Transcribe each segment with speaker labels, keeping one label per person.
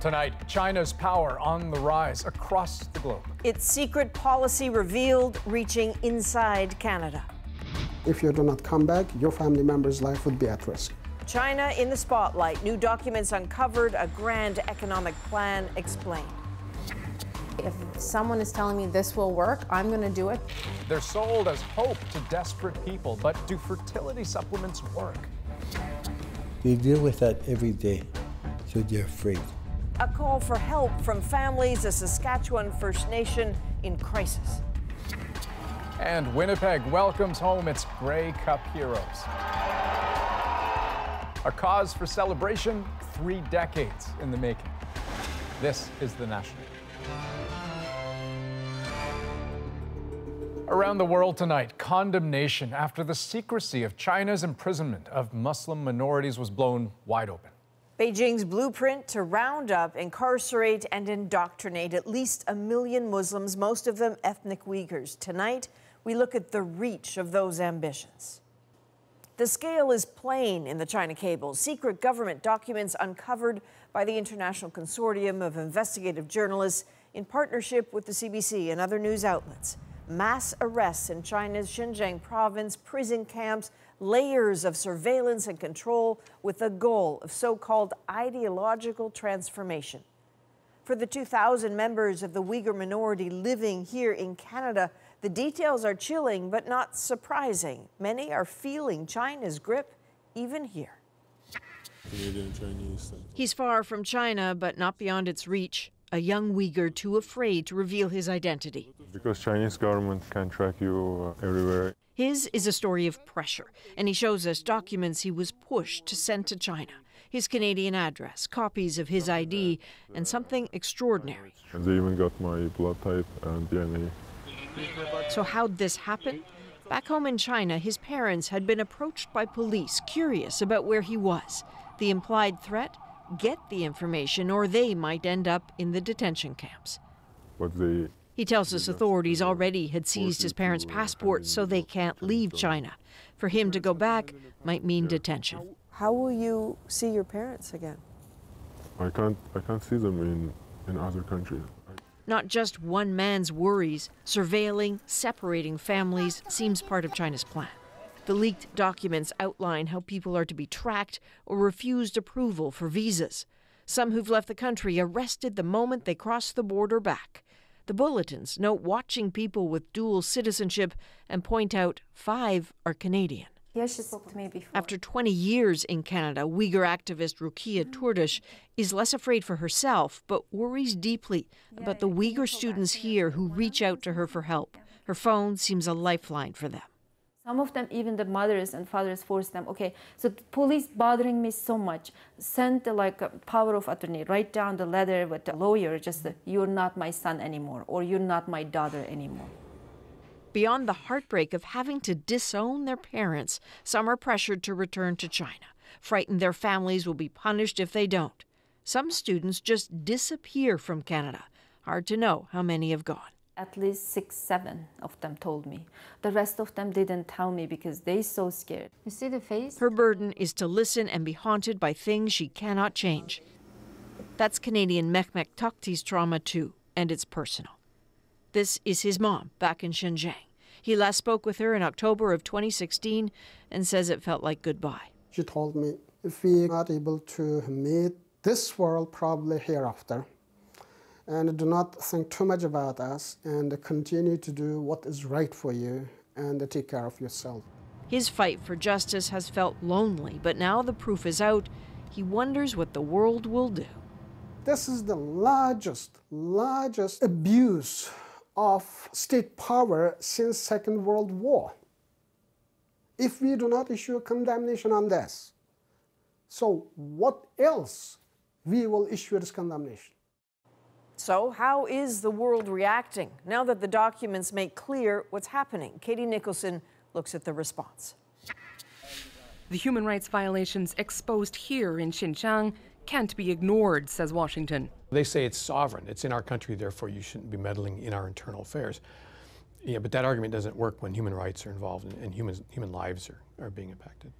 Speaker 1: Tonight, China's power on the rise across the globe.
Speaker 2: Its secret policy revealed, reaching inside Canada.
Speaker 3: If you do not come back, your family member's life would be at risk.
Speaker 2: China in the spotlight. New documents uncovered, a grand economic plan explained.
Speaker 4: If someone is telling me this will work, I'm going to do it.
Speaker 1: They're sold as hope to desperate people, but do fertility supplements work?
Speaker 5: They deal with that every day, so they're afraid.
Speaker 2: A call for help from families of Saskatchewan First Nation in crisis.
Speaker 1: And Winnipeg welcomes home its Grey Cup heroes. A cause for celebration three decades in the making. This is the National. Around the world tonight, condemnation after the secrecy of China's imprisonment of Muslim minorities was blown wide open.
Speaker 2: Beijing's blueprint to round up, incarcerate, and indoctrinate at least a million Muslims, most of them ethnic Uyghurs. Tonight, we look at the reach of those ambitions. The scale is plain in the China cables. Secret government documents uncovered by the International Consortium of Investigative Journalists in partnership with the CBC and other news outlets. Mass arrests in China's Xinjiang province, prison camps, layers of surveillance and control with the goal of so called ideological transformation. For the 2,000 members of the Uyghur minority living here in Canada, the details are chilling but not surprising. Many are feeling China's grip even here.
Speaker 6: Canadian Chinese.
Speaker 2: He's far from China, but not beyond its reach. A young Uyghur too afraid to reveal his identity.
Speaker 6: Because Chinese government can track you uh, everywhere.
Speaker 2: His is a story of pressure, and he shows us documents he was pushed to send to China. His Canadian address, copies of his ID, and something extraordinary.
Speaker 6: And they even got my blood type and DNA.
Speaker 2: So, how'd this happen? Back home in China, his parents had been approached by police, curious about where he was. The implied threat? Get the information, or they might end up in the detention camps.
Speaker 6: But they
Speaker 2: He tells us authorities already had seized his parents' passports so they can't leave China. For him to go back might mean detention. How will you see your parents again?
Speaker 6: I can't I can't see them in in other countries.
Speaker 2: Not just one man's worries, surveilling, separating families seems part of China's plan. The leaked documents outline how people are to be tracked or refused approval for visas. Some who've left the country arrested the moment they cross the border back. The bulletins note watching people with dual citizenship and point out five are Canadian.
Speaker 4: Yeah, she spoke to me before.
Speaker 2: After 20 years in Canada, Uyghur activist Rukiye Turdush is less afraid for herself, but worries deeply about the Uyghur students here who reach out to her for help. Her phone seems a lifeline for them.
Speaker 4: Some of them, even the mothers and fathers, force them. Okay, so the police bothering me so much. Send the, like power of attorney. Write down the letter with the lawyer. Just uh, you're not my son anymore, or you're not my daughter anymore.
Speaker 2: Beyond the heartbreak of having to disown their parents, some are pressured to return to China, frightened their families will be punished if they don't. Some students just disappear from Canada. Hard to know how many have gone.
Speaker 4: At least six, seven of them told me. The rest of them didn't tell me because they so scared.
Speaker 7: You see the face?
Speaker 2: Her burden is to listen and be haunted by things she cannot change. That's Canadian Mehmet Tohti's trauma too, and it's personal. This is his mom back in Xinjiang. He last spoke with her in October of 2016 and says it felt like goodbye.
Speaker 3: She told me, if we are not able to meet this world, probably hereafter, and do not think too much about us and continue to do what is right for you and take care of yourself.
Speaker 2: His fight for justice has felt lonely, but now the proof is out. He wonders what the world will do.
Speaker 3: This is the largest, largest abuse of state power since Second World War. If we do not issue a condemnation on this, so what else we will issue this condemnation?
Speaker 2: So, how is the world reacting now that the documents make clear what's happening? Katie Nicholson looks at the response.
Speaker 8: The human rights violations exposed here in Xinjiang can't be ignored, says Washington.
Speaker 9: They say it's sovereign, it's in our country, therefore you shouldn't be meddling in our internal affairs. Yeah, but that argument doesn't work when human rights are involved and, and human, human lives are, are being impacted.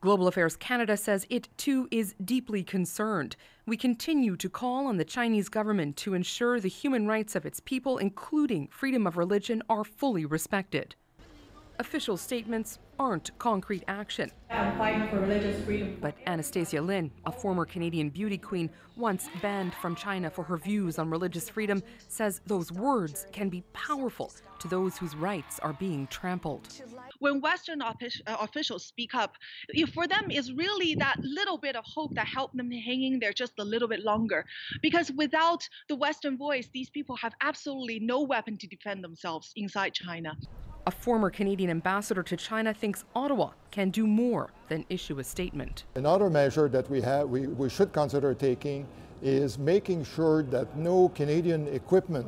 Speaker 8: Global Affairs Canada says it too is deeply concerned. We continue to call on the Chinese government to ensure the human rights of its people, including freedom of religion, are fully respected. Official statements aren't concrete action.
Speaker 7: I'm fighting for religious freedom.
Speaker 8: But Anastasia Lin, a former Canadian beauty queen, once banned from China for her views on religious freedom, says those words can be powerful to those whose rights are being trampled.
Speaker 7: When Western uh, officials speak up, for them is really that little bit of hope that helped them hanging there just a little bit longer. Because without the Western voice, these people have absolutely no weapon to defend themselves inside China.
Speaker 8: A former Canadian ambassador to China thinks Ottawa can do more than issue a statement.
Speaker 10: Another measure that we, have, we, we should consider taking is making sure that no Canadian equipment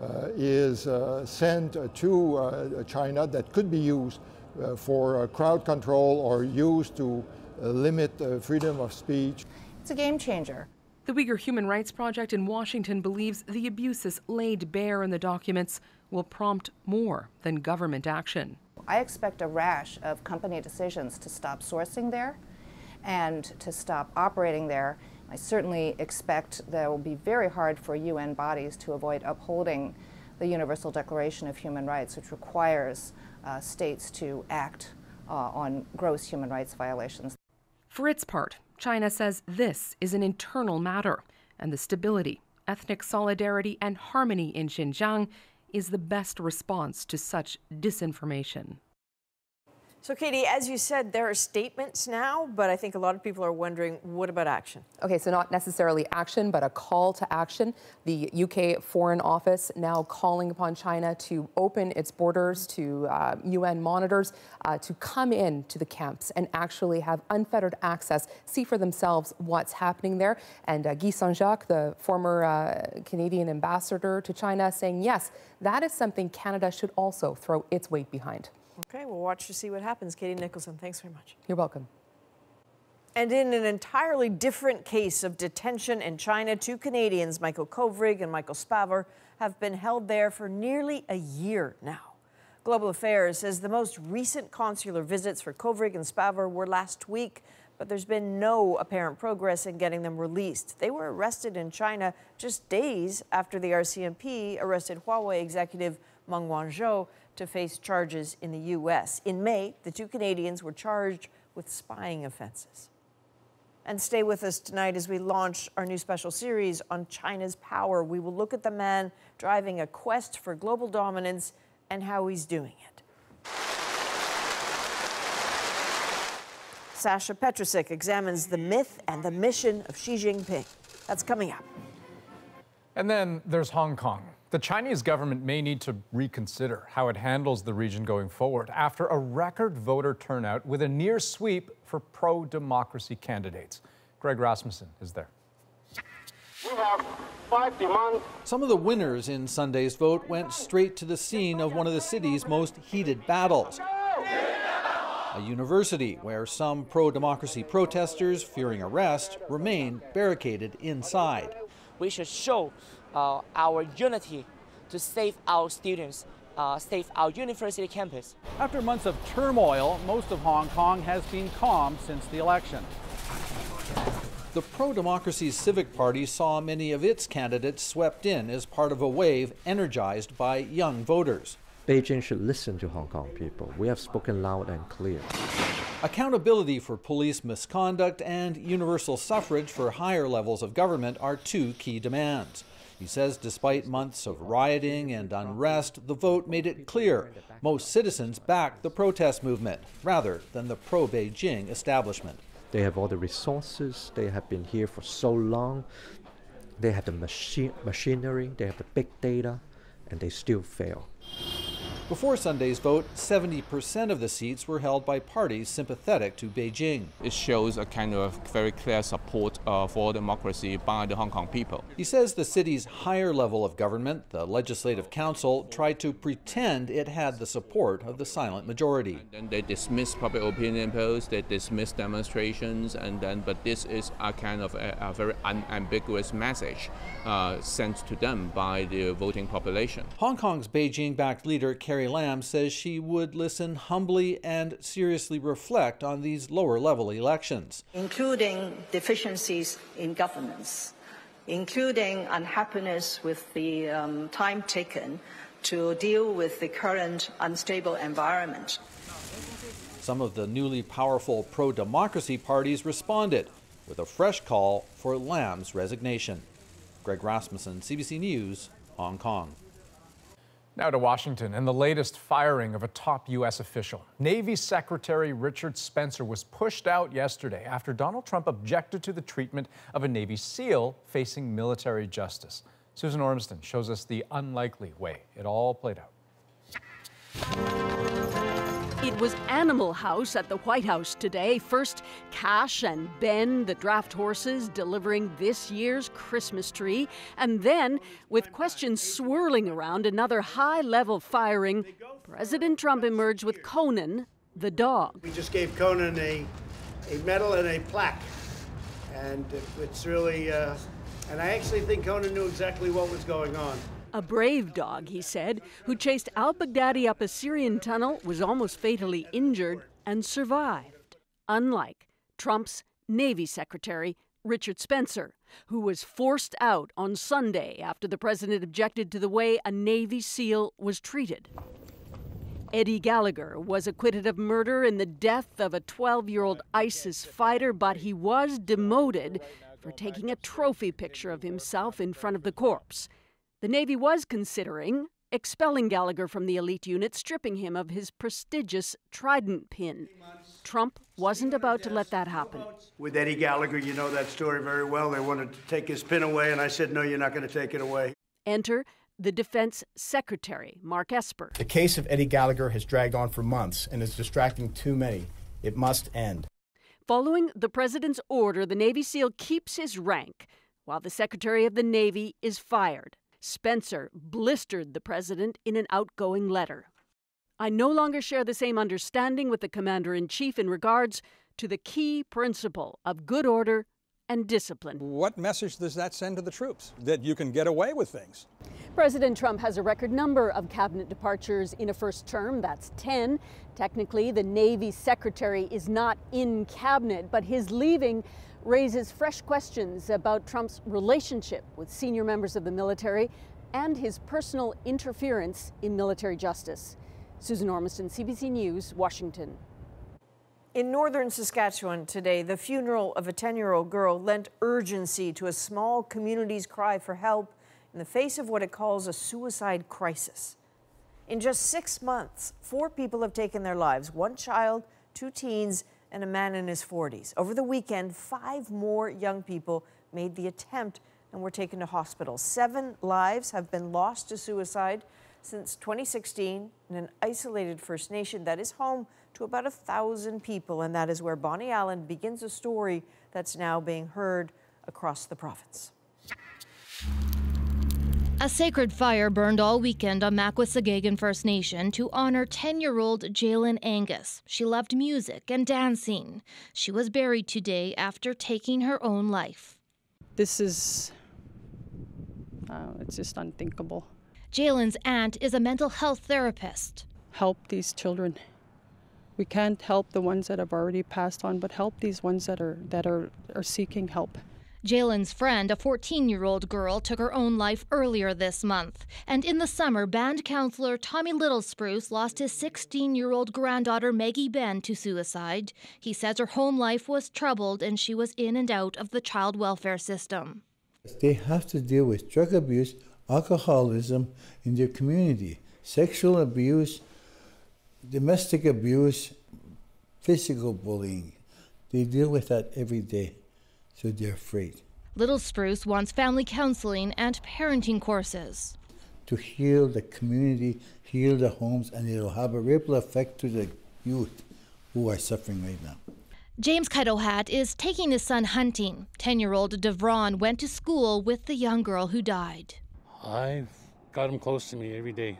Speaker 10: uh, is uh, sent to uh, China that could be used uh, for crowd control or used to uh, limit freedom of speech.
Speaker 11: It's a game changer.
Speaker 8: The Uyghur Human Rights Project in Washington believes the abuses laid bare in the documents will prompt more than government action.
Speaker 11: I expect a rash of company decisions to stop sourcing there and to stop operating there. I certainly expect that it will be very hard for UN bodies to avoid upholding the Universal Declaration of Human Rights, which requires uh, states to act uh, on gross human rights violations.
Speaker 8: For its part, China says this is an internal matter, and the stability, ethnic solidarity, and harmony in Xinjiang is the best response to such disinformation.
Speaker 2: So, Katie, as you said, there are statements now, but I think a lot of people are wondering what about action?
Speaker 12: Okay, so not necessarily action, but a call to action. The UK Foreign Office now calling upon China to open its borders to uh, UN monitors uh, to come in to the camps and actually have unfettered access, see for themselves what's happening there. And uh, Guy Saint-Jacques, the former uh, Canadian ambassador to China, saying, yes, that is something Canada should also throw its weight behind.
Speaker 2: Okay, we'll watch to see what happens. Katie Nicholson, thanks very much.
Speaker 12: You're welcome.
Speaker 2: And in an entirely different case of detention in China, two Canadians, Michael Kovrig and Michael Spavor, have been held there for nearly a year now. Global Affairs says the most recent consular visits for Kovrig and Spavor were last week, but there's been no apparent progress in getting them released. They were arrested in China just days after the RCMP arrested Huawei executive Meng Wanzhou to face charges in the U.S. In May, the two Canadians were charged with spying offenses. And stay with us tonight as we launch our new special series on China's power. We will look at the man driving a quest for global dominance and how he's doing it. Sasha Petricic examines the myth and the mission of Xi Jinping. That's coming up.
Speaker 1: And then there's Hong Kong. The Chinese government may need to reconsider how it handles the region going forward after a record voter turnout with a near sweep for pro democracy candidates. Greg Rasmussen is there.
Speaker 13: We have five demands. Some of the winners in Sunday's vote went straight to the scene of one of the city's most heated battles. A university where some pro democracy protesters, fearing arrest, remain barricaded inside.
Speaker 14: We should show uh, our unity to save our students, uh, save our university campus.
Speaker 13: After months of turmoil, most of Hong Kong has been calm since the election. The pro democracy Civic Party saw many of its candidates swept in as part of a wave energized by young voters.
Speaker 15: Beijing should listen to Hong Kong people. We have spoken loud and clear.
Speaker 13: Accountability for police misconduct and universal suffrage for higher levels of government are two key demands. He says despite months of rioting and unrest, the vote made it clear most citizens backed the protest movement rather than the pro Beijing establishment.
Speaker 15: They have all the resources, they have been here for so long, they have the machi- machinery, they have the big data, and they still fail.
Speaker 13: Before Sunday's vote, 70% of the seats were held by parties sympathetic to Beijing.
Speaker 16: It shows a kind of very clear support uh, for democracy by the Hong Kong people.
Speaker 13: He says the city's higher level of government, the Legislative Council, tried to pretend it had the support of the silent majority.
Speaker 16: And then they dismissed public opinion polls, they dismissed demonstrations, and then, but this is a kind of a, a very unambiguous message uh, sent to them by the voting population.
Speaker 13: Hong Kong's Beijing backed leader, Carrie
Speaker 17: Carrie Lam says she would listen humbly and seriously reflect on these lower level elections.
Speaker 18: Including deficiencies in governance, including unhappiness with the um, time taken to deal with the current unstable environment.
Speaker 17: Some of the newly powerful pro democracy parties responded with a fresh call for Lam's resignation. Greg Rasmussen, CBC News, Hong Kong.
Speaker 1: Now to Washington and the latest firing of a top U.S. official. Navy Secretary Richard Spencer was pushed out yesterday after Donald Trump objected to the treatment of a Navy SEAL facing military justice. Susan Ormiston shows us the unlikely way it all played out.
Speaker 19: It was Animal House at the White House today. First, Cash and Ben, the draft horses, delivering this year's Christmas tree. And then, with questions swirling around another high level firing, President Trump emerged with Conan, the dog.
Speaker 20: We just gave Conan a, a medal and a plaque. And it's really, uh, and I actually think Conan knew exactly what was going on.
Speaker 19: A brave dog, he said, who chased al Baghdadi up a Syrian tunnel, was almost fatally injured, and survived. Unlike Trump's Navy Secretary, Richard Spencer, who was forced out on Sunday after the president objected to the way a Navy SEAL was treated. Eddie Gallagher was acquitted of murder in the death of a 12 year old ISIS fighter, but he was demoted for taking a trophy picture of himself in front of the corpse. The Navy was considering expelling Gallagher from the elite unit, stripping him of his prestigious Trident pin. Trump wasn't about to let that happen.
Speaker 20: With Eddie Gallagher, you know that story very well. They wanted to take his pin away, and I said, No, you're not going to take it away.
Speaker 19: Enter the Defense Secretary, Mark Esper.
Speaker 21: The case of Eddie Gallagher has dragged on for months and is distracting too many. It must end.
Speaker 19: Following the president's order, the Navy SEAL keeps his rank, while the Secretary of the Navy is fired. Spencer blistered the president in an outgoing letter. I no longer share the same understanding with the commander in chief in regards to the key principle of good order and discipline.
Speaker 22: What message does that send to the troops? That you can get away with things.
Speaker 19: President Trump has a record number of cabinet departures in a first term. That's 10. Technically, the Navy secretary is not in cabinet, but his leaving raises fresh questions about Trump's relationship with senior members of the military and his personal interference in military justice. Susan Ormiston, CBC News, Washington.
Speaker 2: In northern Saskatchewan today, the funeral of a 10 year old girl lent urgency to a small community's cry for help in the face of what it calls a suicide crisis. In just six months, four people have taken their lives one child, two teens, and a man in his 40s. Over the weekend, five more young people made the attempt and were taken to hospital. Seven lives have been lost to suicide since 2016 in an isolated First Nation that is home to about a thousand people. And that is where Bonnie Allen begins a story that's now being heard across the province.
Speaker 23: A sacred fire burned all weekend on Makwa Sahgaiehcan First Nation to honor 10 year old Jalen Angus. She loved music and dancing. She was buried today after taking her own life.
Speaker 24: This is, uh, it's just unthinkable.
Speaker 23: Jalen's aunt is a mental health therapist.
Speaker 24: Help these children. We can't help the ones that have already passed on, but help these ones that are, that are, are seeking help.
Speaker 23: Jalen's friend, a 14 year old girl, took her own life earlier this month. And in the summer, band counselor Tommy Little Spruce lost his 16 year old granddaughter Maggie Ben to suicide. He says her home life was troubled and she was in and out of the child welfare system.
Speaker 5: They have to deal with drug abuse, alcoholism in their community, sexual abuse, domestic abuse, physical bullying. They deal with that every day so they're afraid.
Speaker 23: Little Spruce wants family counseling and parenting courses.
Speaker 5: To heal the community, heal the homes, and it'll have a ripple effect to the youth who are suffering right now.
Speaker 23: James Keitelhat is taking his son hunting. 10 year old Devron went to school with the young girl who died.
Speaker 25: I've got him close to me every day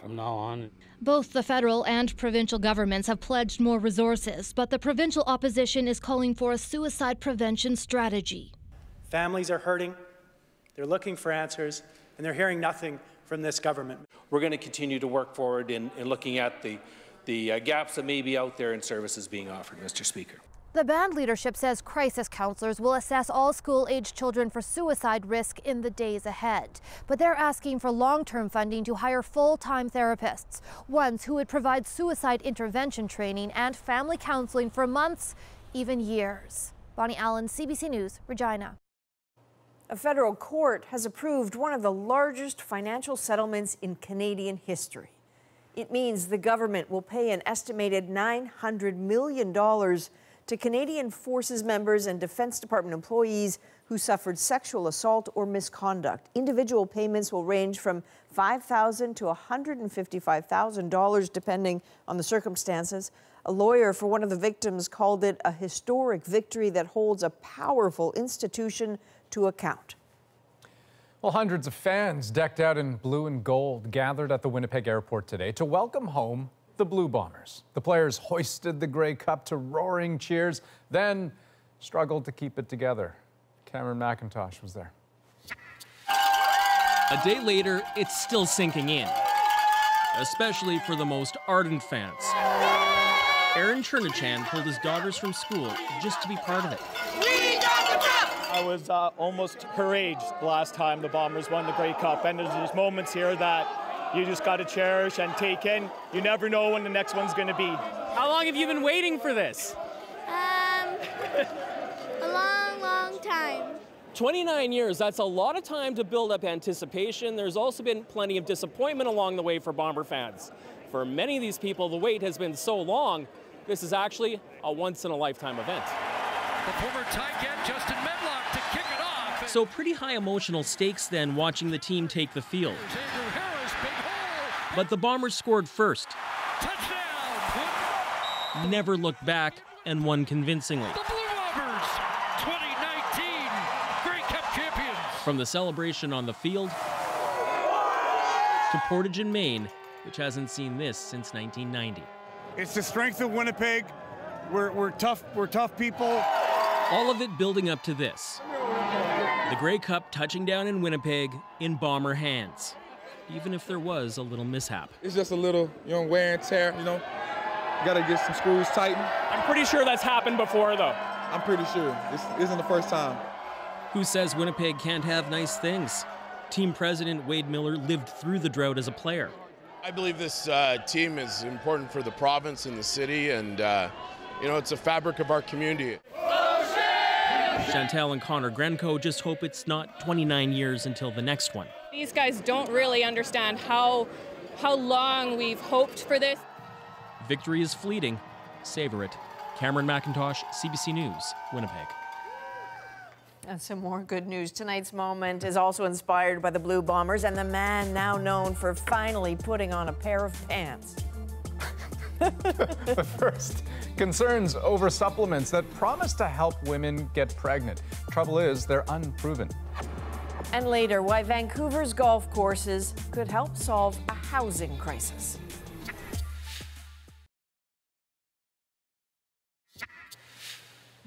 Speaker 25: from now on.
Speaker 23: Both the federal and provincial governments have pledged more resources, but the provincial opposition is calling for a suicide prevention strategy.
Speaker 26: Families are hurting, they're looking for answers, and they're hearing nothing
Speaker 27: from this government.
Speaker 28: We're going to continue to work forward in, in looking at the, the uh, gaps that may be out there in services being offered, Mr. Speaker.
Speaker 29: The band leadership says crisis counselors will assess all school age children for suicide risk in the days ahead. But they're asking for long term funding to hire full time therapists, ones who would provide suicide intervention training and family counseling for months, even years. Bonnie Allen, CBC News, Regina.
Speaker 2: A federal court has approved one of the largest financial settlements in Canadian history. It means the government will pay an estimated $900 million to Canadian Forces members and Defense Department employees who suffered sexual assault or misconduct. Individual payments will range from $5,000 to $155,000 depending on the circumstances. A lawyer for one of the victims called it a historic victory that holds a powerful institution to account.
Speaker 1: Well, hundreds of fans decked out in blue and gold gathered at the Winnipeg airport today to welcome home the Blue Bombers. The players hoisted the Grey Cup to roaring cheers, then struggled to keep it together. Cameron McIntosh was there.
Speaker 30: A day later, it's still sinking in, especially for the most ardent fans. Aaron Chernachan pulled his daughters from school just to be part of it.
Speaker 26: I was uh, almost enraged the last time the Bombers won the Grey Cup, and there's moments here that you just got to cherish and take in. You never know when the next one's going to be.
Speaker 30: How long have you been waiting for this?
Speaker 31: Um, a long, long time.
Speaker 30: 29 years, that's a lot of time to build up anticipation. There's also been plenty of disappointment along the way for Bomber fans. For many of these people, the wait has been so long, this is actually a once in a lifetime event.
Speaker 32: The former tight end Justin Medlock to kick it off.
Speaker 30: So, pretty high emotional stakes then watching the team take the field. But the Bombers scored first.
Speaker 32: Touchdown!
Speaker 30: Never looked back and won convincingly.
Speaker 32: The Blue Bombers, 2019 Grey Cup champions.
Speaker 30: From the celebration on the field to Portage and Main, which hasn't seen this since 1990.
Speaker 33: It's the strength of Winnipeg. We're, we're tough. We're tough people.
Speaker 30: All of it building up to this. The Grey Cup touching down in Winnipeg in Bomber hands even if there was a little mishap.
Speaker 34: It's just a little, you know, wear and tear, you know. Got to get some screws tightened.
Speaker 30: I'm pretty sure that's happened before, though.
Speaker 34: I'm pretty sure. This isn't the first time.
Speaker 30: Who says Winnipeg can't have nice things? Team president Wade Miller lived through the drought as a player.
Speaker 35: I believe this uh, team is important for the province and the city, and, uh, you know, it's a fabric of our community.
Speaker 30: Chantel and Connor Grenko just hope it's not 29 years until the next one.
Speaker 36: These guys don't really understand how how long we've hoped for this.
Speaker 30: Victory is fleeting. Savor it. Cameron McIntosh, CBC News, Winnipeg.
Speaker 2: And some more good news. Tonight's moment is also inspired by the Blue Bombers and the man now known for finally putting on a pair of pants.
Speaker 1: the first concerns over supplements that promise to help women get pregnant. Trouble is, they're unproven.
Speaker 2: And later, why Vancouver's golf courses could help solve a housing crisis.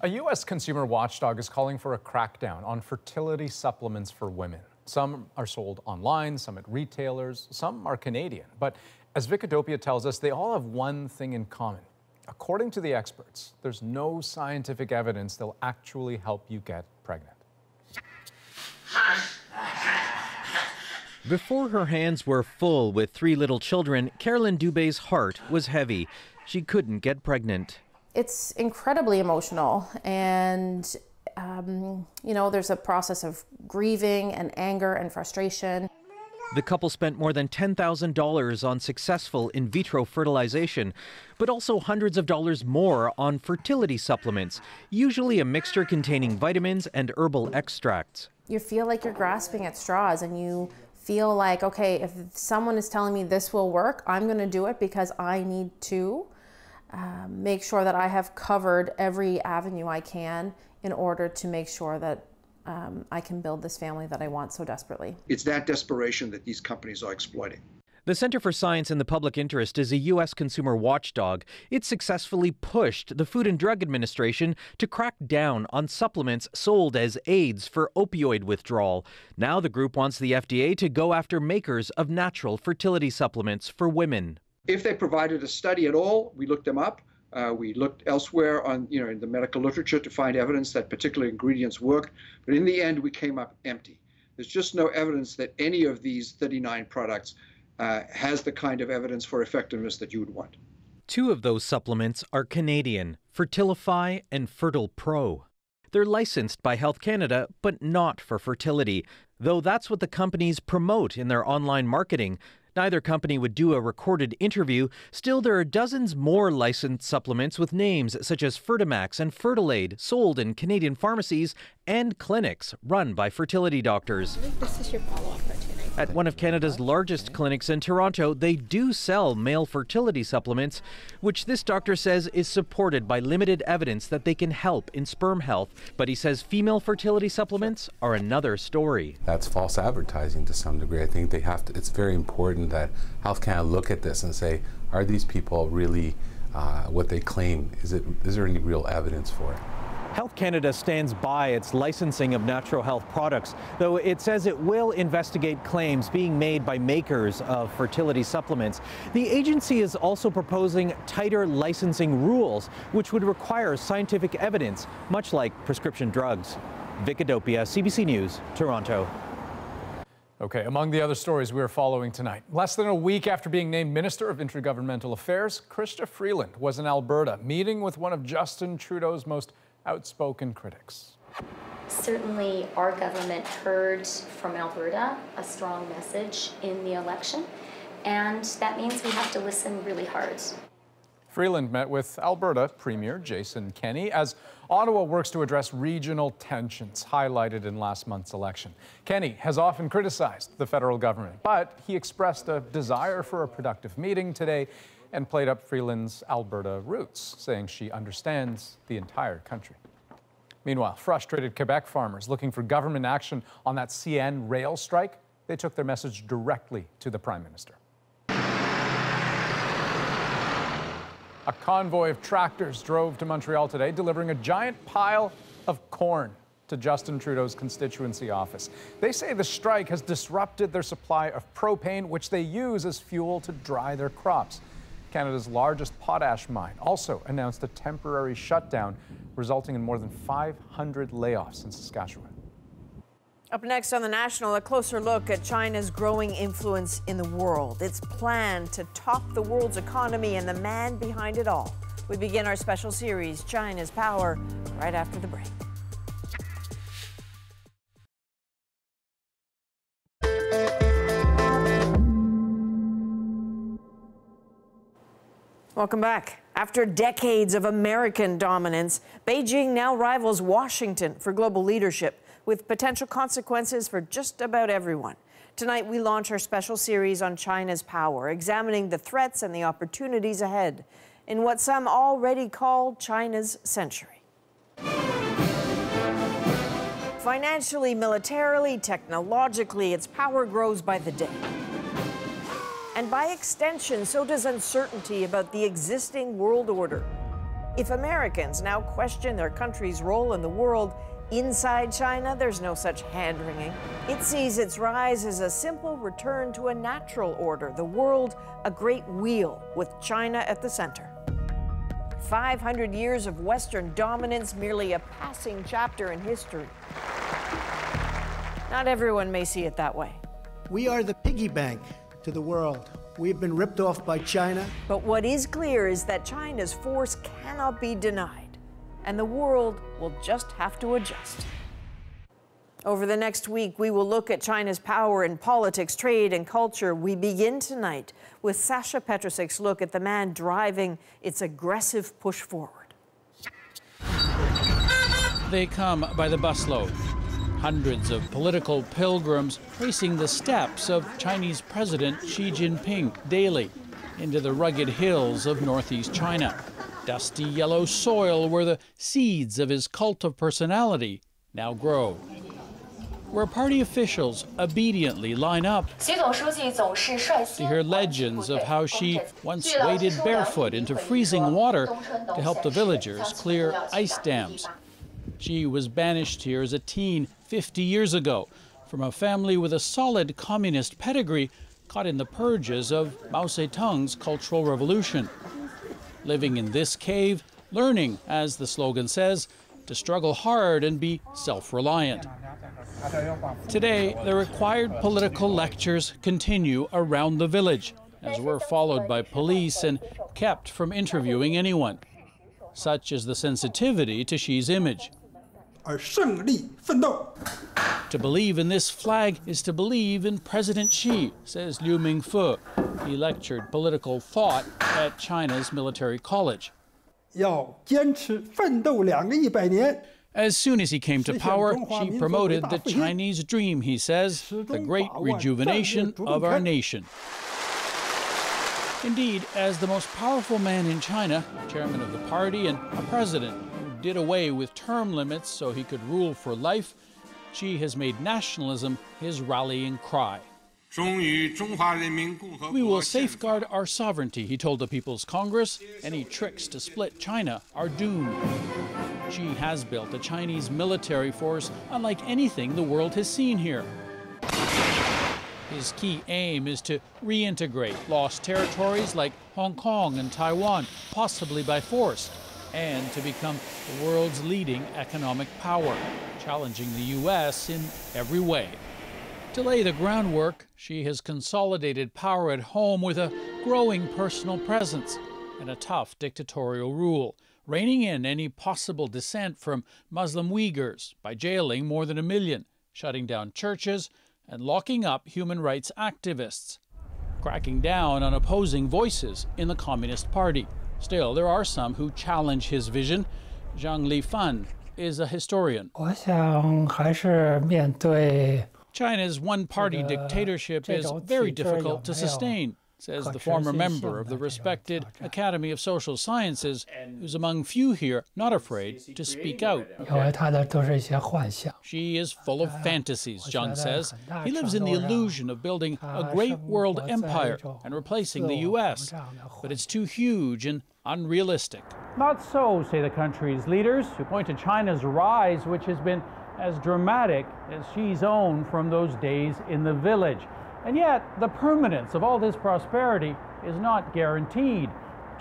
Speaker 1: A U.S. consumer watchdog is calling for a crackdown on fertility supplements for women. Some are sold online, some at retailers, some are Canadian. But as Vik Adhopia tells us, they all have one thing in common. According to the experts, there's no scientific evidence they'll actually help you get pregnant.
Speaker 37: Before her hands were full with three little children, Carolyn Dubé's heart was heavy. She couldn't get pregnant.
Speaker 38: It's incredibly emotional, and um, you know, there's a process of grieving and anger and frustration.
Speaker 37: The couple spent more than $10,000 on successful in vitro fertilization, but also hundreds of dollars more on fertility supplements, usually a mixture containing vitamins and herbal extracts.
Speaker 38: You feel like you're grasping at straws and you feel like, okay, if someone is telling me this will work, I'm going to do it because I need to uh, make sure that I have covered every avenue I can in order to make sure that um, I can build this family that I want so desperately.
Speaker 39: It's that desperation that these companies are exploiting.
Speaker 37: The Center for Science in the Public Interest is a U.S. consumer watchdog. It successfully pushed the Food and Drug Administration to crack down on supplements sold as aids for opioid withdrawal. Now the group wants the FDA to go after makers of natural fertility supplements for women.
Speaker 27: If they provided a study at all, we looked them up. Uh, we looked elsewhere on, you know, in the medical literature to find evidence that particular ingredients work, but in the end, we came up empty. There's just no evidence that any of these 39 products uh, has the kind of evidence for effectiveness that you would want.
Speaker 37: Two of those supplements are Canadian Fertilify and Fertile Pro. They're licensed by Health Canada, but not for fertility, though that's what the companies promote in their online marketing. Neither company would do a recorded interview. Still, there are dozens more licensed supplements with names such as Fertimax and Fertilaid sold in Canadian pharmacies and clinics run by fertility doctors.
Speaker 40: I think this is your follow-up
Speaker 37: At one of Canada's largest clinics in Toronto, they do sell male fertility supplements, which this doctor says is supported by limited evidence that they can help in sperm health. But he says female fertility supplements are another story.
Speaker 41: That's false advertising to some degree. I think they have to, it's very important that Health Canada look at this and say, are these people really uh, what they claim? Is, it, is there any real evidence for it?
Speaker 37: Health Canada stands by its licensing of natural health products, though it says it will investigate claims being made by makers of fertility supplements. The agency is also proposing tighter licensing rules, which would require scientific evidence, much like prescription drugs. Vik Adhopia, CBC News, Toronto.
Speaker 1: Okay, among the other stories we are following tonight, less than a week after being named Minister of Intergovernmental Affairs, Chrystia Freeland was in Alberta meeting with one of Justin Trudeau's most outspoken critics.
Speaker 42: Certainly, our government heard from Alberta a strong message in the election, and that means we have to listen really hard.
Speaker 1: Freeland met with Alberta Premier Jason Kenney as Ottawa works to address regional tensions highlighted in last month's election. Kenney has often criticized the federal government, but he expressed a desire for a productive meeting today and played up Freeland's Alberta roots, saying she understands the entire country. Meanwhile, frustrated Quebec farmers looking for government action on that CN rail strike, they took their message directly to the Prime Minister. A convoy of tractors drove to Montreal today, delivering a giant pile of corn to Justin Trudeau's constituency office. They say the strike has disrupted their supply of propane, which they use as fuel to dry their crops. Canada's largest potash mine also announced a temporary shutdown, resulting in more than 500 layoffs in Saskatchewan.
Speaker 2: Up next on The National, a closer look at China's growing influence in the world, its plan to top the world's economy, and the man behind it all. We begin our special series, China's Power, right after the break. Welcome back. After decades of American dominance, Beijing now rivals Washington for global leadership with potential consequences for just about everyone. Tonight, we launch our special series on China's power, examining the threats and the opportunities ahead in what some already call China's century. Financially, militarily, technologically, its power grows by the day. And by extension, so does uncertainty about the existing world order. If Americans now question their country's role in the world, Inside China, there's no such hand wringing. It sees its rise as a simple return to a natural order, the world a great wheel with China at the center. 500 years of Western dominance, merely a passing chapter in history. Not everyone may see it that way.
Speaker 43: We are the piggy bank to the world. We've been ripped off by China.
Speaker 2: But what is clear is that China's force cannot be denied and the world will just have to adjust. Over the next week, we will look at China's power in politics, trade, and culture. We begin tonight with Sasha Petricic's look at the man driving its aggressive push forward.
Speaker 13: They come by the busload. Hundreds of political pilgrims tracing the steps of Chinese President Xi Jinping daily into the rugged hills of northeast China dusty yellow soil where the seeds of his cult of personality now grow. where party officials obediently line up to hear legends of how Xi once waded barefoot into freezing water to help the villagers clear ice dams. Xi was banished here as a teen 50 years ago from a family with a solid communist pedigree caught in the purges of Mao Zedong's Cultural Revolution. Living in this cave, learning, as the slogan says, to struggle hard and be self reliant. Today, the required political lectures continue around the village, as we're followed by police and kept from interviewing anyone. Such is the sensitivity to Xi's image. To believe in this flag is to believe in President Xi, says Liu Mingfu. He lectured political thought at China's military college. As soon as he came to power, Xi promoted the Chinese dream, he says, the great rejuvenation of our nation. Indeed, as the most powerful man in China, chairman of the party, and a president did away with term limits so he could rule for life, Xi has made nationalism his rallying cry. We will safeguard our sovereignty, he told the People's Congress. Any tricks to split China are doomed. Xi has built a Chinese military force unlike anything the world has seen here. His key aim is to reintegrate lost territories like Hong Kong and Taiwan, possibly by force, and to become the world's leading economic power, challenging the U.S. in every way. To lay the groundwork, Xi has consolidated power at home with a growing personal presence and a tough dictatorial rule, reining in any possible dissent from Muslim Uyghurs by jailing more than a million, shutting down churches, and locking up human rights activists, cracking down on opposing voices in the Communist Party. Still, there are some who challenge his vision. Zhang Lifan is a historian. China's one party dictatorship is very difficult to sustain says the former member of the respected Academy of Social Sciences, who's among few here not afraid to speak out. Xi is full of fantasies, Zhang says. He lives in the illusion of building a great world empire and replacing the U.S., but it's too huge and unrealistic.
Speaker 40: Not so, say the country's leaders, who point to China's rise, which has been as dramatic as Xi's own from those days in the village. And yet, the permanence of all this prosperity is not guaranteed.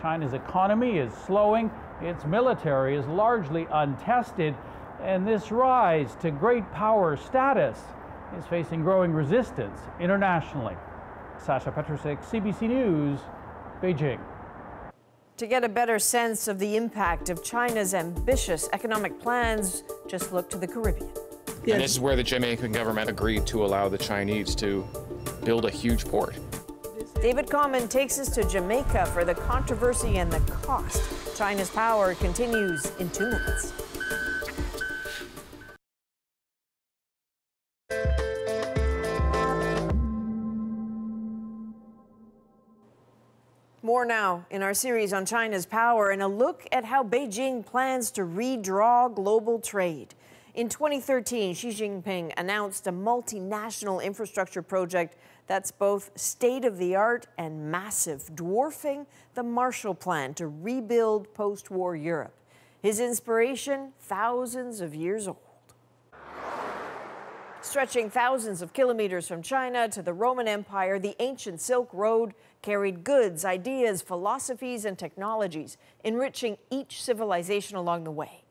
Speaker 40: China's economy is slowing, its military is largely untested, and this rise to great power status is facing growing resistance internationally. Sasha Petricic, CBC News, Beijing.
Speaker 2: To get a better sense of the impact of China's ambitious economic plans, just look to the Caribbean.
Speaker 44: And this is where the Jamaican government agreed to allow the Chinese to build a huge port.
Speaker 2: David Common takes us to Jamaica for the controversy and the cost. China's power continues in two minutes. More now in our series on China's power and a look at how Beijing plans to redraw global trade. In 2013, Xi Jinping announced a multinational infrastructure project that's both state of the art and massive, dwarfing the Marshall Plan to rebuild post war Europe. His inspiration, thousands of years old. Stretching thousands of kilometers from China to the Roman Empire, the ancient Silk Road carried goods, ideas, philosophies, and technologies, enriching each civilization along the way.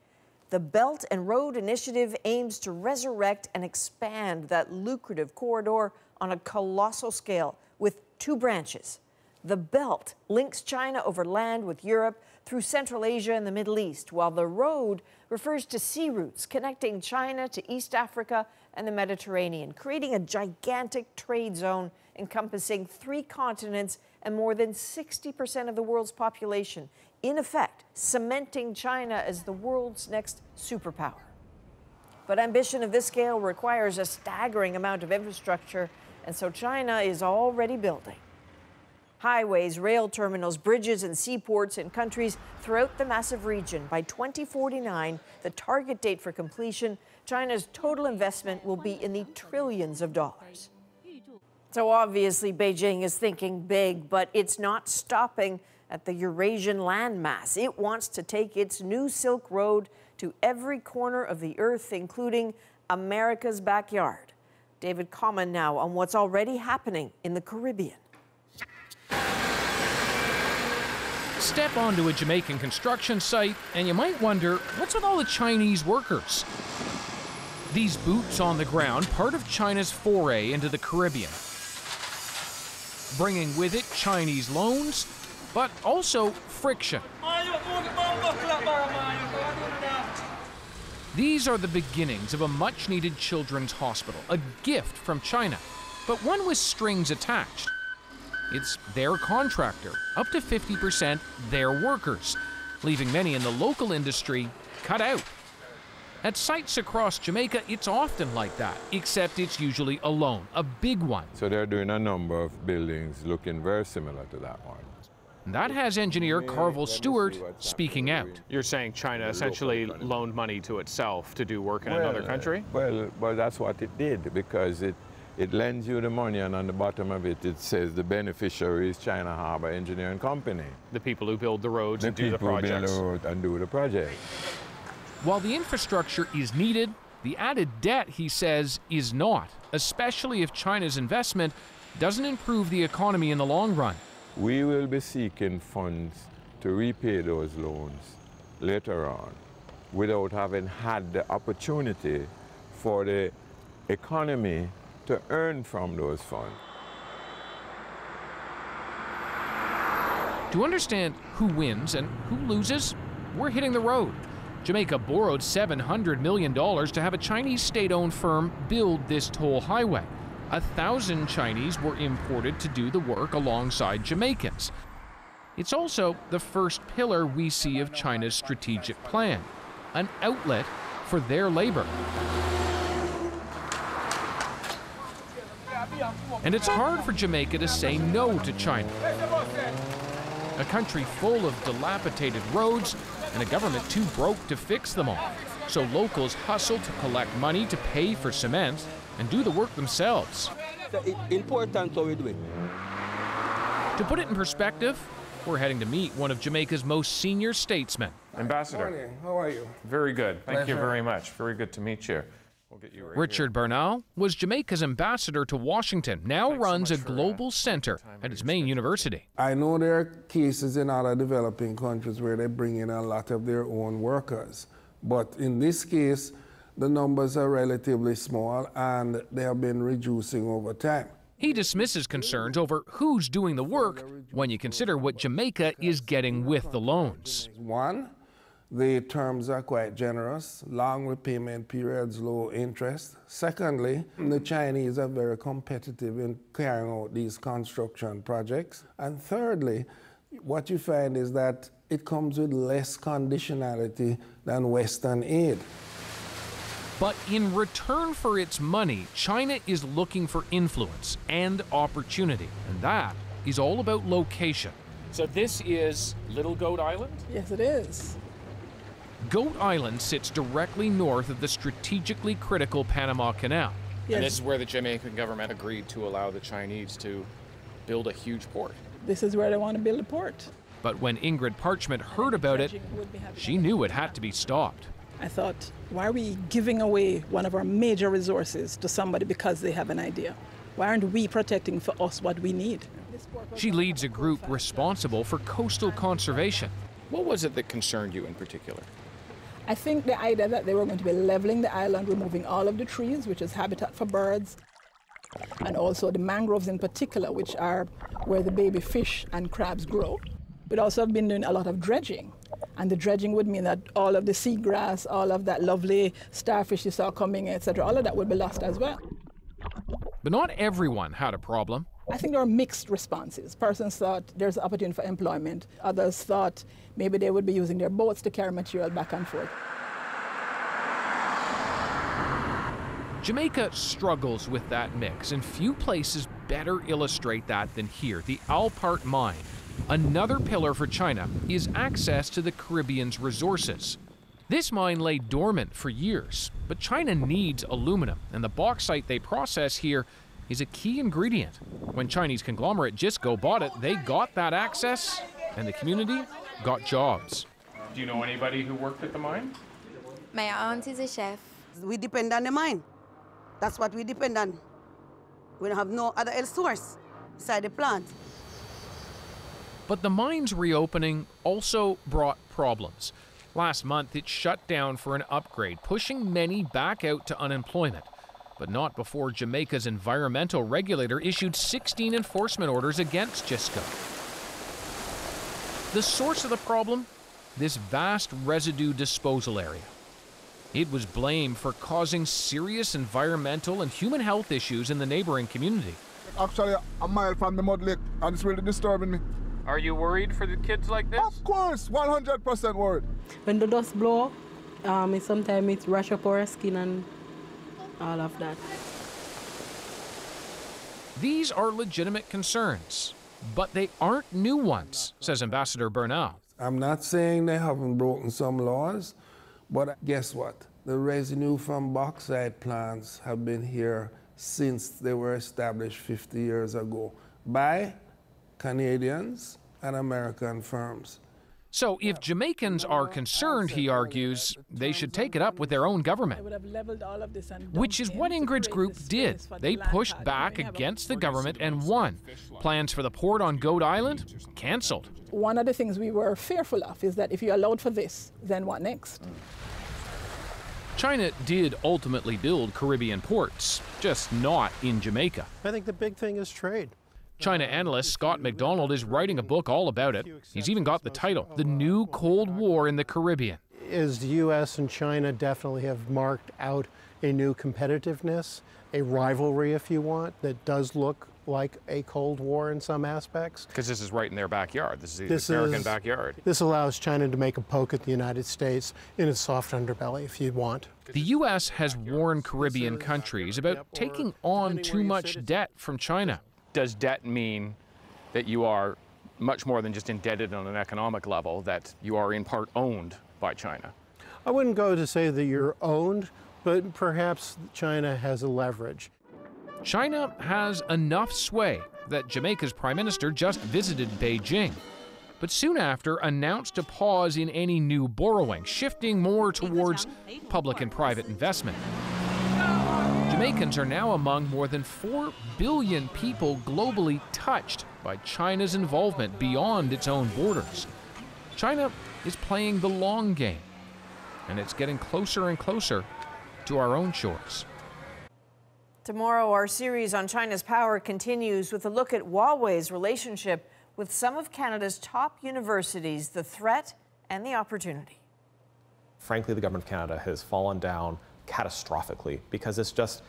Speaker 2: The Belt and Road Initiative aims to resurrect and expand that lucrative corridor on a colossal scale with two branches. The Belt links China over land with Europe through Central Asia and the Middle East, while the Road refers to sea routes connecting China to East Africa and the Mediterranean, creating a gigantic trade zone encompassing three continents and more than 60% of the world's population, in effect, cementing China as the world's next superpower. But ambition of this scale requires a staggering amount of infrastructure, and so China is already building. highways, rail terminals, bridges, and seaports in countries throughout the massive region. By 2049, the target date for completion, China's total investment will be in the trillions of dollars. So obviously, Beijing is thinking big, but it's not stopping at the Eurasian landmass. It wants to take its new Silk Road to every corner of the earth, including America's backyard. David Common now on what's already happening in the Caribbean.
Speaker 45: Step onto a Jamaican construction site, and you might wonder what's with all the Chinese workers? These boots on the ground, part of China's foray into the Caribbean. Bringing with it Chinese loans, but also friction. These are the beginnings of a much needed children's hospital, a gift from China, but one with strings attached. It's their contractor, up to 50% their workers, leaving many in the local industry cut out. At sites across Jamaica, it's often like that, except it's usually alone, a big one.
Speaker 46: So they're doing a number of buildings looking very similar to that one.
Speaker 45: That has engineer Carvel Stewart speaking out.
Speaker 44: You're saying China essentially loaned money to itself to do work in
Speaker 46: well,
Speaker 44: another country?
Speaker 46: Uh, well, well, that's what it did because it it lends you the money, and on the bottom of it, it says the beneficiary is China Harbor Engineering Company.
Speaker 44: The people who build the roads
Speaker 46: the
Speaker 44: and do the projects.
Speaker 46: The people build the road and do the project.
Speaker 45: While the infrastructure is needed, the added debt, he says, is not, especially if China's investment doesn't improve the economy in the long run.
Speaker 46: We will be seeking funds to repay those loans later on without having had the opportunity for the economy to earn from those funds.
Speaker 45: To understand who wins and who loses, we're hitting the road. Jamaica borrowed $700 million to have a Chinese state owned firm build this toll highway. A thousand Chinese were imported to do the work alongside Jamaicans. It's also the first pillar we see of China's strategic plan an outlet for their labor. And it's hard for Jamaica to say no to China. A country full of dilapidated roads and a government too broke to fix them all. So locals hustle to collect money to pay for cement and do the work themselves.
Speaker 47: Important how we do it.
Speaker 45: To put it in perspective, we're heading to meet one of Jamaica's most senior statesmen.
Speaker 44: Ambassador.
Speaker 47: Morning. How are you?
Speaker 44: Very good. Thank you very much. Very good to meet you. We'll get you right
Speaker 45: Richard Bernal was Jamaica's ambassador to Washington, now runs a uh, global center at its main university.
Speaker 47: I know there are cases in other developing countries where they bring in a lot of their own workers. But in this case, the numbers are relatively small and they have been reducing over time.
Speaker 45: He dismisses concerns over who's doing the work when you consider what Jamaica is getting with the loans.
Speaker 47: One, the terms are quite generous, long repayment periods, low interest. Secondly, the Chinese are very competitive in carrying out these construction projects. And thirdly, what you find is that it comes with less conditionality than Western aid.
Speaker 45: But in return for its money, China is looking for influence and opportunity. And that is all about location.
Speaker 44: So this is Little Goat Island?
Speaker 48: Yes, it is.
Speaker 45: Goat Island sits directly north of the strategically critical Panama Canal.
Speaker 48: Yes.
Speaker 44: And this is where the Jamaican government agreed to allow the Chinese to build a huge port.
Speaker 48: This is where they want to build a port.
Speaker 45: But when Ingrid Parchment heard about it, she knew it had to be stopped.
Speaker 48: I thought, why are we giving away one of our major resources to somebody because they have an idea? Why aren't we protecting for us what we need?
Speaker 45: She leads a group responsible for coastal conservation.
Speaker 44: What was it that concerned you in particular?
Speaker 48: I think the idea that they were going to be leveling the island, removing all of the trees, which is habitat for birds, and also the mangroves in particular, which are where the baby fish and crabs grow. We'd also have been doing a lot of dredging. And the dredging would mean that all of the seagrass, all of that lovely starfish you saw coming, etc., all of that would be lost as well.
Speaker 45: But not everyone had a problem.
Speaker 48: I think there are mixed responses. Persons thought there's opportunity for employment. Others thought maybe they would be using their boats to carry material back and forth.
Speaker 45: Jamaica struggles with that mix, and few places better illustrate that than here. The Alpart mine. Another pillar for China is access to the Caribbean's resources. This mine lay dormant for years, but China needs aluminum, and the bauxite they process here is a key ingredient. When Chinese conglomerate Jisco bought it, they got that access, and the community got jobs. Do you know anybody who worked at the mine?
Speaker 49: My aunt is a chef.
Speaker 50: We depend on the mine. That's what we depend on. We don't have no other source beside the plant.
Speaker 45: But the mine's reopening also brought problems. Last month, it shut down for an upgrade, pushing many back out to unemployment. But not before Jamaica's environmental regulator issued 16 enforcement orders against Jisco. The source of the problem? This vast residue disposal area. It was blamed for causing serious environmental and human health issues in the neighboring community.
Speaker 51: Actually, a mile from the mud lake, and it's really disturbing me.
Speaker 45: Are you worried for the kids like this?
Speaker 51: Of course, 100% worried.
Speaker 52: When the dust blow, um, it, sometimes it rash up our skin and all of that.
Speaker 45: These are legitimate concerns, but they aren't new ones, says Ambassador Bernal.
Speaker 47: I'm not saying they haven't broken some laws, but guess what? The residue from bauxite plants have been here since they were established 50 years ago by Canadians and American firms.
Speaker 45: So, if Jamaicans are concerned, he argues, they should take it up with their own government. Which is what Ingrid's group did. They pushed back against the government and won. Plans for the port on Goat Island? Cancelled.
Speaker 48: One of the things we were fearful of is that if you allowed for this, then what next?
Speaker 45: China did ultimately build Caribbean ports, just not in Jamaica.
Speaker 53: I think the big thing is trade.
Speaker 45: China analyst Scott MacDonald is writing a book all about it. He's even got the title, The New Cold War in the Caribbean.
Speaker 53: Is the U.S. and China definitely have marked out a new competitiveness, a rivalry, if you want, that does look like a Cold War in some aspects.
Speaker 44: Because this is right in their backyard. This is the
Speaker 53: This
Speaker 44: American
Speaker 53: is-
Speaker 44: backyard.
Speaker 53: This allows China to make a poke at the United States in its soft underbelly, if you want.
Speaker 45: The U.S. has warned Caribbean countries about taking on too much debt from China.
Speaker 44: Does debt mean that you are much more than just indebted on an economic level, that you are in part owned by China?
Speaker 53: I wouldn't go to say that you're owned, but perhaps China has a leverage.
Speaker 45: China has enough sway that Jamaica's prime minister just visited Beijing, but soon after announced a pause in any new borrowing, shifting more towards public and private investment. Jamaicans are now among more than 4 billion people globally touched by China's involvement beyond its own borders. China is playing the long game, and it's getting closer and closer to our own shores.
Speaker 2: Tomorrow, our series on China's power continues with a look at Huawei's relationship with some of Canada's top universities, the threat and the opportunity.
Speaker 54: frankly, the government of Canada has fallen down catastrophically because it's just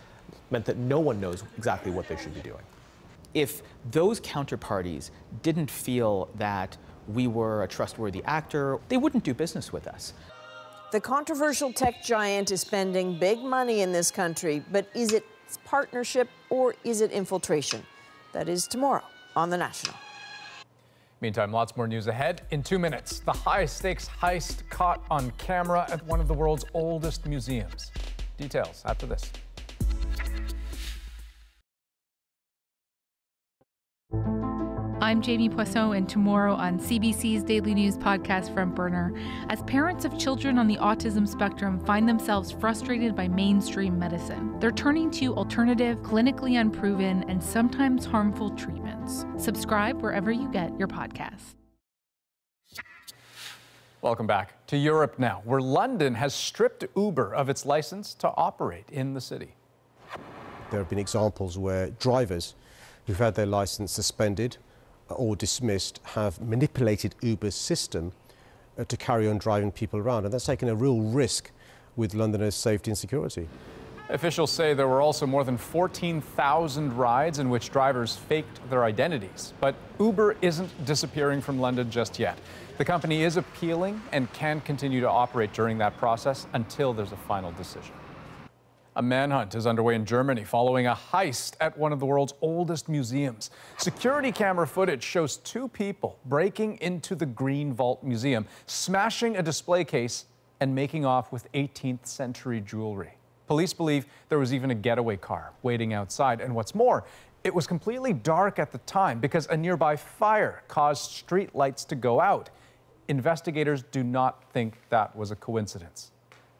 Speaker 54: meant that no one knows exactly what they should be doing.
Speaker 55: If those counterparties didn't feel that we were a trustworthy actor, they wouldn't do business with us.
Speaker 2: The controversial tech giant is spending big money in this country, but is it partnership or is it infiltration? That is tomorrow on The National.
Speaker 1: Meantime, lots more news ahead in two minutes. The high stakes heist caught on camera at one of the world's oldest museums. Details after this.
Speaker 56: I'm Jamie Poisson, and tomorrow on CBC's Daily News podcast Front Burner, as parents of children on the autism spectrum find themselves frustrated by mainstream medicine, they're turning to alternative, clinically unproven, and sometimes harmful treatments. Subscribe wherever you get your podcasts.
Speaker 1: Welcome back to Europe now, where London has stripped Uber of its license to operate in the city.
Speaker 57: There have been examples where drivers who've had their license suspended or dismissed have manipulated Uber's system uh, to carry on driving people around, and that's taken a real risk with Londoners' safety and security.
Speaker 1: Officials say there were also more than 14,000 rides in which drivers faked their identities. But Uber isn't disappearing from London just yet. The company is appealing and can continue to operate during that process until there's a final decision. A manhunt is underway in Germany following a heist at one of the world's oldest museums. Security camera footage shows two people breaking into the Green Vault Museum, smashing a display case, and making off with 18th century jewelry. Police believe there was even a getaway car waiting outside. And what's more, it was completely dark at the time because a nearby fire caused street lights to go out. Investigators do not think that was a coincidence.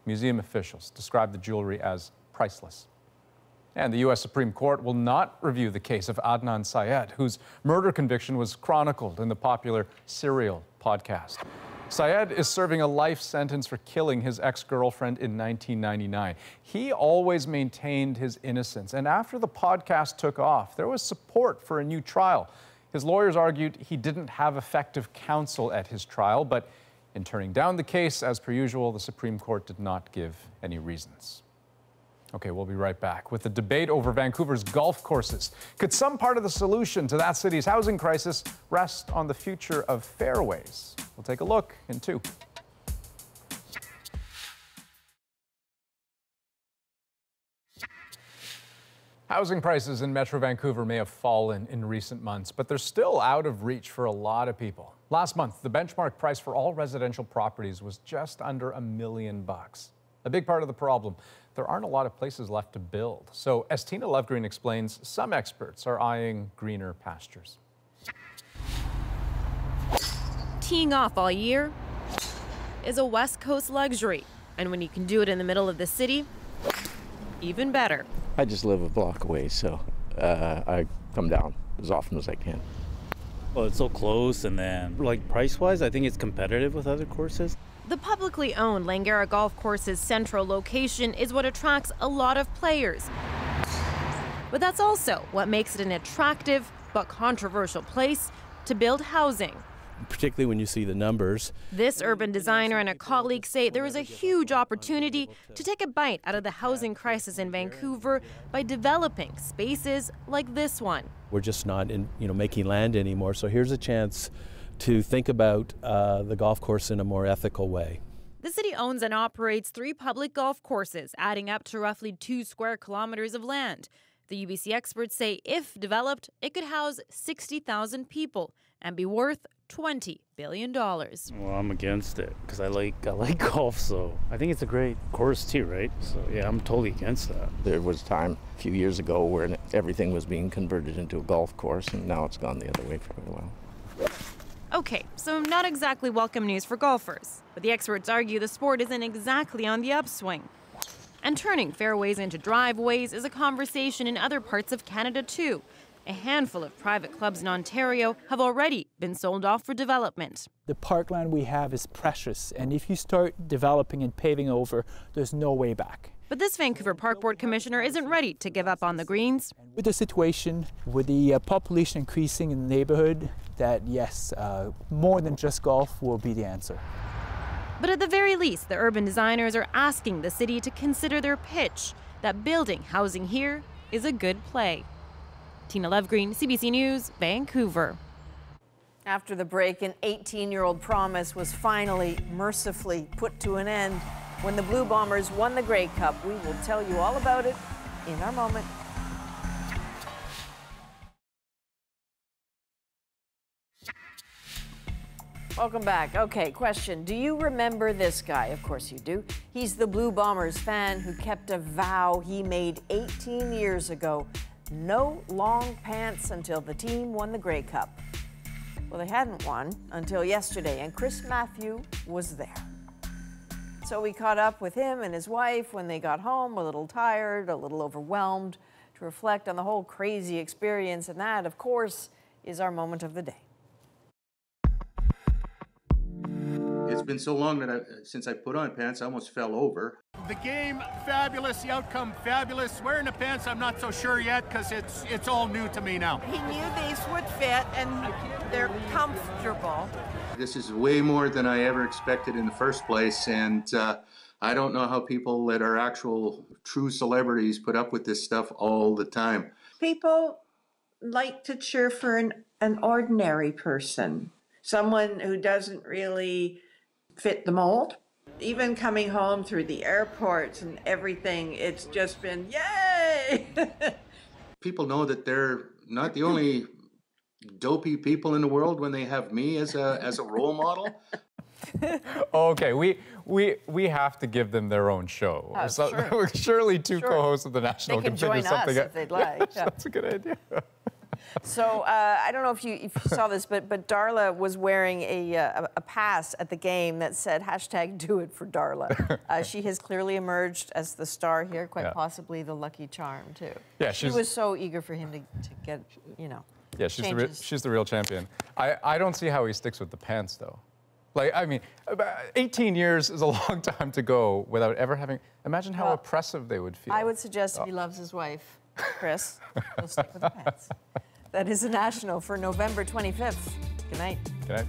Speaker 1: Museum officials describe the jewelry as priceless. And the U.S. Supreme Court will not review the case of Adnan Syed, whose murder conviction was chronicled in the popular Serial podcast. Syed is serving a life sentence for killing his ex girlfriend in 1999. He always maintained his innocence, and after the podcast took off, there was support for a new trial. His lawyers argued he didn't have effective counsel at his trial, but in turning down the case, as per usual, the Supreme Court did not give any reasons. Okay, we'll be right back with the debate over Vancouver's golf courses. Could some part of the solution to that city's housing crisis rest on the future of fairways? We'll take a look in two. Housing prices in Metro Vancouver may have fallen in recent months, but they're still out of reach for a lot of people. Last month, the benchmark price for all residential properties was just under a million bucks. A big part of the problem there aren't a lot of places left to build. So, as Tina Lovgreen explains, some experts are eyeing greener pastures.
Speaker 58: Teeing off all year is a West Coast luxury. And when you can do it in the middle of the city, even better.
Speaker 59: I just live a block away, so uh, I come down as often as I can.
Speaker 60: Well, it's so close, and then, like, price wise, I think it's competitive with other courses.
Speaker 58: The publicly owned Langara Golf Course's central location is what attracts a lot of players. But that's also what makes it an attractive but controversial place to build housing.
Speaker 59: Particularly when you see the numbers.
Speaker 58: This urban designer and a colleague say there is a huge opportunity to take a bite out of the housing crisis in Vancouver by developing spaces like this one.
Speaker 59: We're just not in, you know, making land anymore, so here's a chance to think about uh, the golf course in a more ethical way.
Speaker 58: The city owns and operates three public golf courses, adding up to roughly two square kilometers of land. The UBC experts say if developed, it could house 60,000 people and be worth $20 billion.
Speaker 60: Well, I'm against it because I like I like golf, so I think it's a great course too, right? So yeah, I'm totally against that.
Speaker 59: There was time a few years ago where everything was being converted into a golf course, and now it's gone the other way for a while.
Speaker 58: Okay, so not exactly welcome news for golfers, but the experts argue the sport isn't exactly on the upswing. And turning fairways into driveways is a conversation in other parts of Canada too. A handful of private clubs in Ontario have already been sold off for development.
Speaker 61: The parkland we have is precious, and if you start developing and paving over, there's no way back.
Speaker 58: But this Vancouver Park Board commissioner isn't ready to give up on the greens.
Speaker 61: With the situation, with the uh, population increasing in the neighborhood, that yes, uh, more than just golf will be the answer.
Speaker 58: But at the very least, the urban designers are asking the city to consider their pitch that building housing here is a good play. Tina Lovgreen, CBC News, Vancouver.
Speaker 2: After the break, an 18 year old promise was finally mercifully put to an end when the Blue Bombers won the Grey Cup. We will tell you all about it in our moment. Welcome back. Okay, question. Do you remember this guy? Of course you do. He's the Blue Bombers fan who kept a vow he made 18 years ago no long pants until the team won the Grey Cup. Well, they hadn't won until yesterday, and Chris Matthew was there. So we caught up with him and his wife when they got home, a little tired, a little overwhelmed, to reflect on the whole crazy experience. And that, of course, is our moment of the day.
Speaker 62: It's been so long that I, since I put on pants, I almost fell over.
Speaker 63: The game, fabulous. The outcome, fabulous. Wearing the pants, I'm not so sure yet because it's it's all new to me now.
Speaker 64: He knew these would fit and they're comfortable.
Speaker 62: This is way more than I ever expected in the first place, and uh, I don't know how people that are actual true celebrities put up with this stuff all the time.
Speaker 64: People like to cheer for an, an ordinary person, someone who doesn't really fit the mold. Even coming home through the airports and everything, it's just been yay!
Speaker 62: People know that they're not the only dopey people in the world when they have me as a as a role model.
Speaker 1: okay, we we we have to give them their own show.
Speaker 2: Oh,
Speaker 1: So-
Speaker 2: sure.
Speaker 1: surely two
Speaker 2: Sure.
Speaker 1: co-hosts of the national
Speaker 2: They can
Speaker 1: figure
Speaker 2: join us
Speaker 1: something.
Speaker 2: if they'd like,
Speaker 1: Yes,
Speaker 2: yeah.
Speaker 1: That's a good idea.
Speaker 2: So uh, I don't know if you, if you saw this, but but Darla was wearing a, uh, a pass at the game that said hashtag Do It for Darla. Uh, she has clearly emerged as the star here, quite
Speaker 1: Yeah.
Speaker 2: possibly the lucky charm too.
Speaker 1: Yeah,
Speaker 2: she was so eager for him to, to get you know.
Speaker 1: Yeah, she's the,
Speaker 2: changes.
Speaker 1: she's the real champion. I, I don't see how he sticks with the pants, though. Like, I mean, 18 years is a long time to go without ever having. Imagine how
Speaker 2: Well,
Speaker 1: oppressive they would feel.
Speaker 2: I would suggest if he
Speaker 1: Oh.
Speaker 2: loves his wife, Chris, he'll stick with the pants. That is a national for November 25th. Good night.
Speaker 1: Good night.